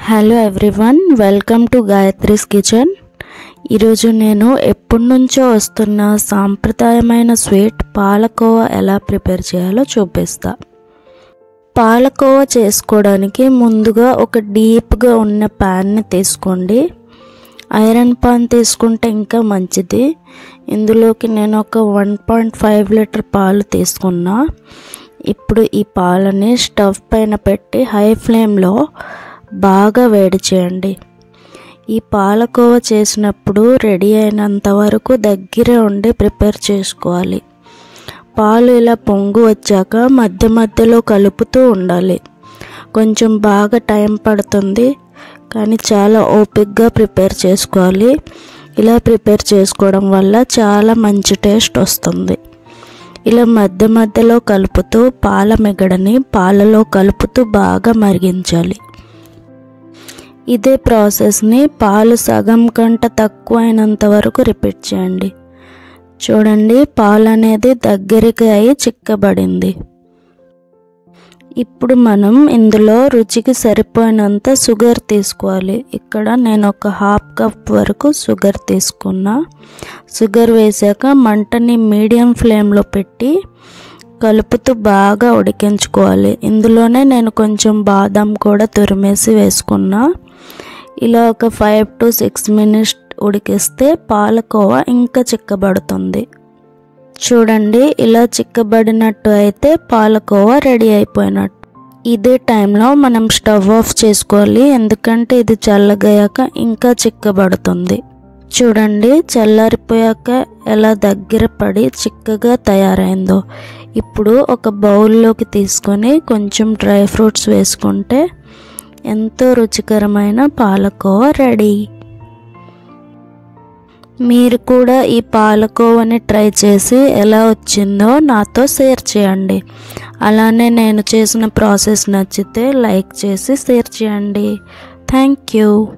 Hello everyone welcome to Gayatri's kitchen ఈరోజు నేను ఎప్పటి నుంచో వస్తున్న సాంప్రదాయమైన స్వీట్ పాలకోవా ఎలా ప్రిపేర్ చేయాలో చూపిస్తా. పాలకోవా చేసుకోవడానికి ముందుగా ఒక డీప్గా ఉన్న ప్యాన్ని తీసుకోండి. ఐరన్ పాన్ తీసుకుంటే ఇంకా మంచిది. ఇందులోకి నేను ఒక వన్ పాయింట్ ఫైవ్ లీటర్ పాలు తీసుకున్నా. ఇప్పుడు ఈ పాలని స్టవ్ పైన పెట్టి హై ఫ్లేమ్లో బాగా వేడి చేయండి. ఈ పాలకోవ చేసినప్పుడు రెడీ అయినంత వరకు దగ్గరే ఉండి ప్రిపేర్ చేసుకోవాలి. పాలు ఇలా పొంగు వచ్చాక మధ్య మధ్యలో కలుపుతూ ఉండాలి. కొంచెం బాగా టైం పడుతుంది కానీ చాలా ఓపిక్గా ప్రిపేర్ చేసుకోవాలి. ఇలా ప్రిపేర్ చేసుకోవడం వల్ల చాలా మంచి టేస్ట్ వస్తుంది. ఇలా మధ్య మధ్యలో కలుపుతూ పాల మిగడని పాలలో కలుపుతూ బాగా మరిగించాలి. ఇదే ప్రాసెస్ని పాలు సగం కంట తక్కువ అయినంత వరకు రిపీట్ చేయండి. చూడండి పాలు అనేది దగ్గరికి అయి చిక్కబడింది. ఇప్పుడు మనం ఇందులో రుచికి సరిపోయినంత షుగర్ తీసుకోవాలి. ఇక్కడ నేను ఒక హాఫ్ కప్ వరకు షుగర్ తీసుకున్నా. షుగర్ వేసాక మంటని మీడియం ఫ్లేమ్లో పెట్టి కలుపుతూ బాగా ఉడికించుకోవాలి. ఇందులోనే నేను కొంచెం బాదం కూడా తురిమేసి వేసుకున్నా. ఇలా ఒక ఫైవ్ టు సిక్స్ మినిట్స్ ఉడికిస్తే పాలకోవా ఇంకా చిక్కబడుతుంది. చూడండి ఇలా చిక్కబడినట్టు అయితే పాలకోవా రెడీ అయిపోయినట్టు. ఇదే టైంలో మనం స్టవ్ ఆఫ్ చేసుకోవాలి ఎందుకంటే ఇది చల్లగయ్యాక ఇంకా చిక్కబడుతుంది. చూడండి చల్లారిపోయాక ఎలా దగ్గర పడి చిక్కగా తయారైందో. ఇప్పుడు ఒక బౌల్లోకి తీసుకొని కొంచెం డ్రై ఫ్రూట్స్ వేసుకుంటే ఎంతో రుచికరమైన పాలకోవ రెడీ. మీరు కూడా ఈ పాలకోవని ట్రై చేసి ఎలా వచ్చిందో నాతో షేర్ చేయండి. అలానే నేను చేసిన ప్రాసెస్ నచ్చితే లైక్ చేసి షేర్ చేయండి. Thank you.